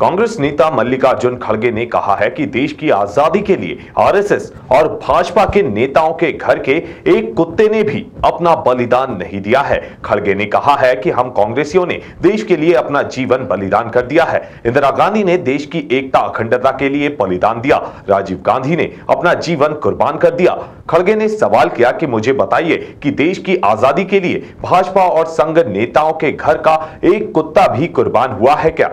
कांग्रेस नेता मल्लिकार्जुन खड़गे ने कहा है कि देश की आज़ादी के लिए आरएसएस और भाजपा के नेताओं के घर के एक कुत्ते ने भी अपना बलिदान नहीं दिया है। खड़गे ने कहा है कि हम कांग्रेसियों ने देश के लिए अपना जीवन बलिदान कर दिया है। इंदिरा गांधी ने देश की एकता अखंडता के लिए बलिदान दिया। राजीव गांधी ने अपना जीवन कुर्बान कर दिया। खड़गे ने सवाल किया कि मुझे बताइए कि देश की आज़ादी के लिए भाजपा और संघ नेताओं के घर का एक कुत्ता भी कुर्बान हुआ है क्या?